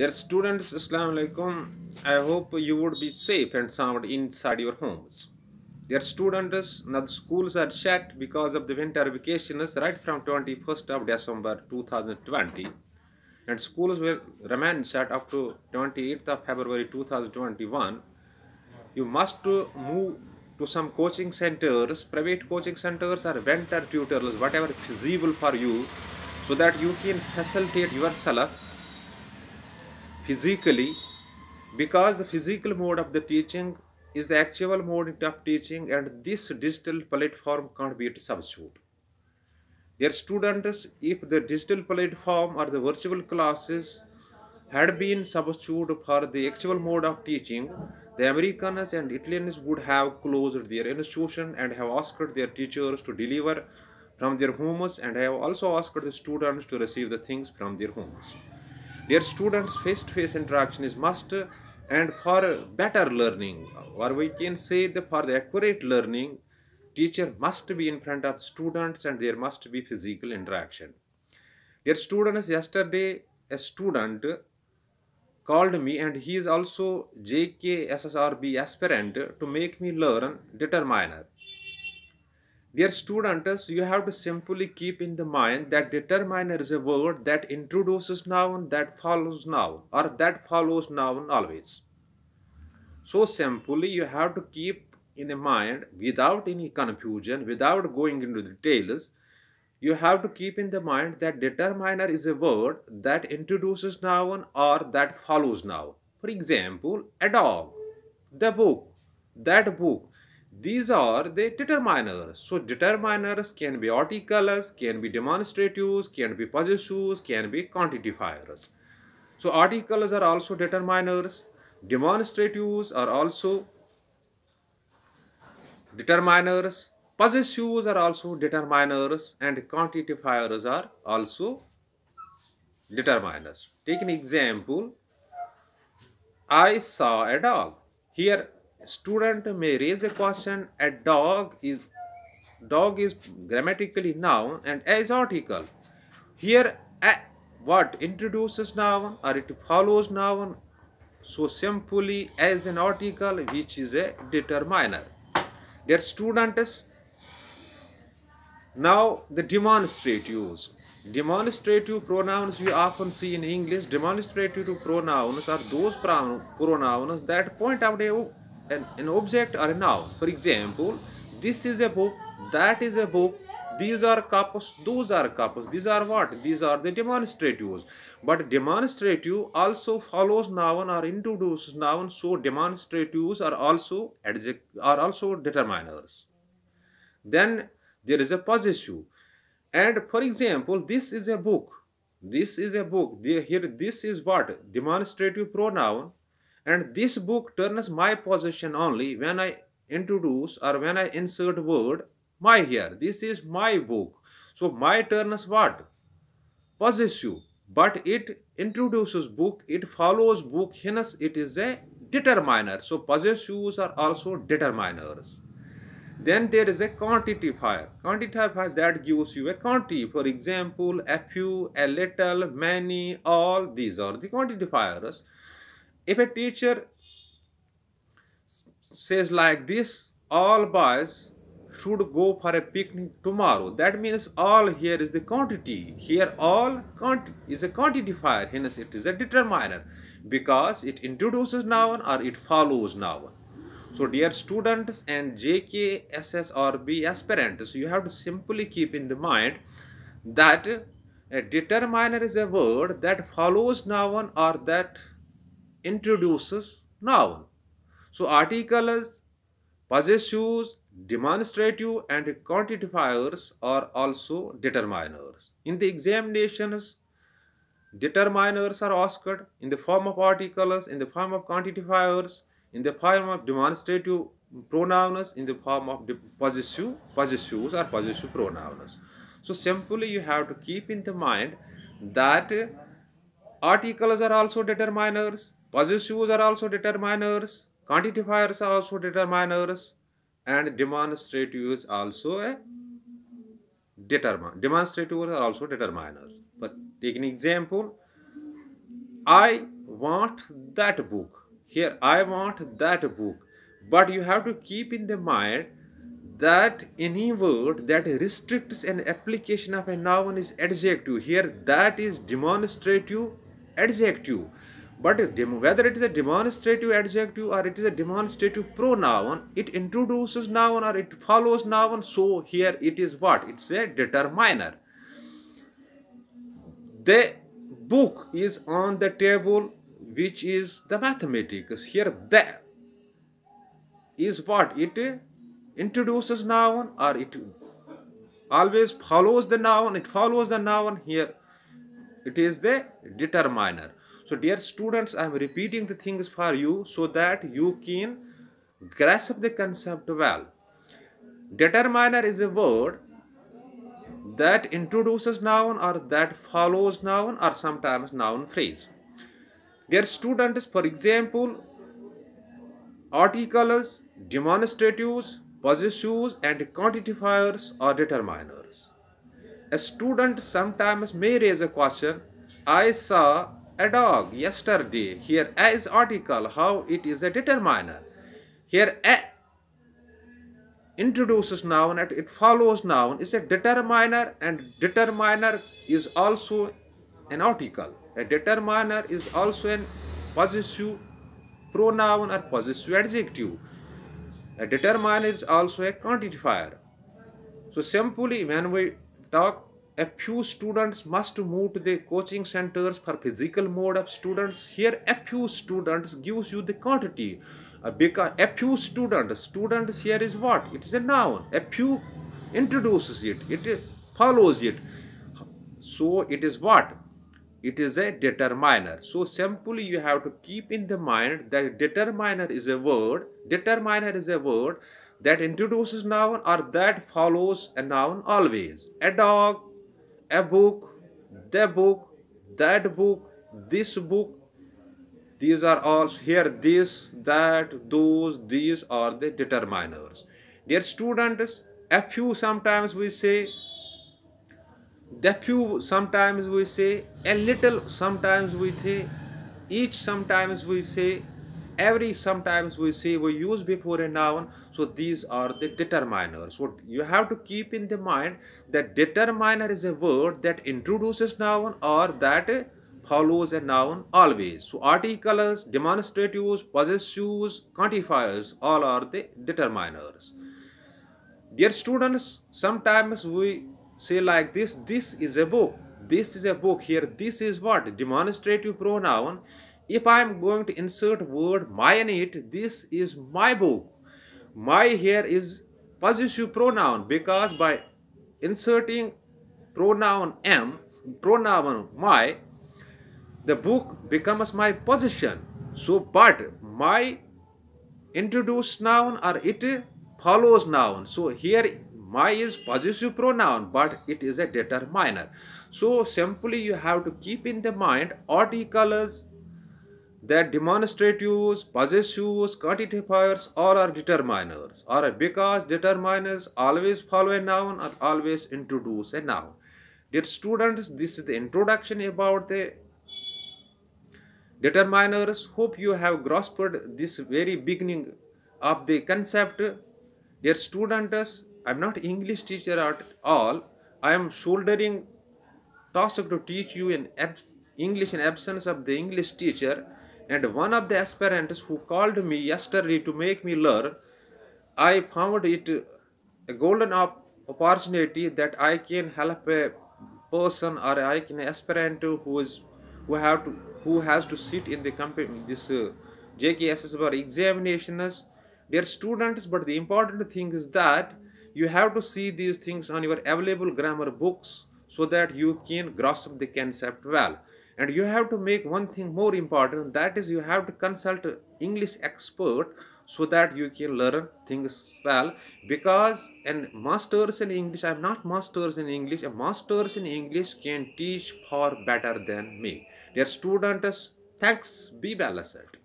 Dear students, Assalamu alaikum. I hope you would be safe and sound inside your homes. Dear students, now the schools are shut because of the winter vacations right from 21st of December 2020 and schools will remain shut up to 28th of February 2021. You must move to some coaching centers, private coaching centers or winter tutors, whatever feasible for you, so that you can facilitate yourself physically because the physical mode of the teaching is the actual mode of teaching and this digital platform can't be a substitute. Dear students, if the digital platform or the virtual classes had been substitute for the actual mode of teaching, the Americans and Italians would have closed their institution and have asked their teachers to deliver from their homes and have also asked the students to receive the things from their homes. Dear students, face-to-face interaction is must and for better learning or we can say that for the accurate learning, teacher must be in front of students and there must be physical interaction. Dear students, yesterday a student called me and he is also JKSSRB aspirant to make me learn determiner. Dear students, you have to simply keep in the mind that determiner is a word that introduces noun that follows noun or that follows noun always. So simply you have to keep in the mind without any confusion, without going into details, you have to keep in the mind that determiner is a word that introduces noun or that follows noun. For example, a dog, the book, that book. These are the determiners. So determiners can be articles, can be demonstratives, can be possessives, can be quantifiers. So articles are also determiners. Demonstratives are also determiners. Possessives are also determiners and quantifiers are also determiners. Take an example. I saw a dog. Here student may raise a question a dog is dog is grammatically noun and a is article here a what introduces noun or it follows noun so simply as an article which is a determiner. Dear students now the demonstratives. Demonstrative pronouns we often see in english. Demonstrative pronouns are those pronouns that point out a an, an object or a noun. For example, this is a book, that is a book, these are couples, those are couples. These are what? These are the demonstratives. But demonstrative also follows noun or introduces noun. So demonstratives are also are also determiners. Then there is a possessive. And for example, this is a book. This is a book. Here, this is what? Demonstrative pronoun and this book turns my possession only when I introduce or when I insert word my here. This is my book. So my turns what? Possessive. But it introduces book, it follows book, hence it is a determiner. So possessives are also determiners. Then there is a quantifier. Quantifier that gives you a quantity. For example, a few, a little, many, all. These are the quantifiers. If a teacher says like this, all boys should go for a picnic tomorrow. That means all here is the quantity. Here all is a quantifier, hence it is a determiner because it introduces noun or it follows noun. So dear students and JK, SS or JKSSRB aspirants, you have to simply keep in the mind that a determiner is a word that follows noun or that introduces noun. So articles, possessives, demonstrative and quantifiers are also determiners. In the examinations, determiners are asked in the form of articles, in the form of quantifiers, in the form of demonstrative pronouns, in the form of possessive, possessives or possessive pronouns. So simply you have to keep in the mind that articles are also determiners, Possessives are also determiners, quantifiers are also determiners, and demonstratives also a determine. Demonstratives are also determiners. But take an example. I want that book. Here I want that book. But you have to keep in the mind that any word that restricts an application of a noun is adjective. Here that is demonstrative adjective. But whether it is a demonstrative adjective or it is a demonstrative pronoun, it introduces noun or it follows noun. So here it is what? It's a determiner. The book is on the table which is the mathematics. Here the is what? It introduces noun or it always follows the noun. It follows the noun here. It is the determiner. So dear students, I am repeating the things for you so that you can grasp the concept well. Determiner is a word that introduces noun or that follows noun or sometimes noun phrase. Dear students, for example, articles, demonstratives, possessives and quantifiers are determiners. A student sometimes may raise a question, I saw a dog yesterday. Here a is article, how it is a determiner. Here a introduces noun and it follows noun is a determiner and determiner is also an article. A determiner is also an possessive pronoun or possessive adjective. A determiner is also a quantifier. So simply when we talk a few students must move to the coaching centers for physical mode of students. Here a few students gives you the quantity. Uh, because a few students, students here is what? It is a noun. A few introduces it. It follows it. So it is what? It is a determiner. So simply you have to keep in the mind that determiner is a word. Determiner is a word that introduces noun or that follows a noun always. A dog, a book, the book, that book, this book. These are all here this, that, those, these are the determiners. Dear students, a few sometimes we say, the few sometimes we say, a little sometimes we say, each sometimes we say, every sometimes we see we use before a noun so these are the determiners. So you have to keep in the mind that determiner is a word that introduces noun or that follows a noun always. So articles demonstratives possessives quantifiers all are the determiners. Dear students sometimes we say like this this is a book. This is a book here. This is what? Demonstrative pronoun if I am going to insert word my in it, this is my book. My here is possessive pronoun because by inserting pronoun am, pronoun my, the book becomes my possession. So, but my introduced noun or it follows noun. So, here my is possessive pronoun but it is a determiner. So, simply you have to keep in the mind articles that demonstratives, possessives, quantifiers all are determiners or because determiners always follow a noun or always introduce a noun. Dear students, this is the introduction about the determiners. Hope you have grasped this very beginning of the concept. Dear students, I am not English teacher at all. I am shouldering task to teach you in English in absence of the English teacher and one of the aspirants who called me yesterday to make me learn, I found it a golden opportunity that I can help a person or I can aspirant who is who have to who has to sit in the company this uh, JKSS or examinations. Are students, but the important thing is that you have to see these things on your available grammar books so that you can grasp the concept well and you have to make one thing more important that is you have to consult english expert so that you can learn things well. Because and masters in english i'm not masters in english a masters in english can teach far better than me. Dear students thanks. Be said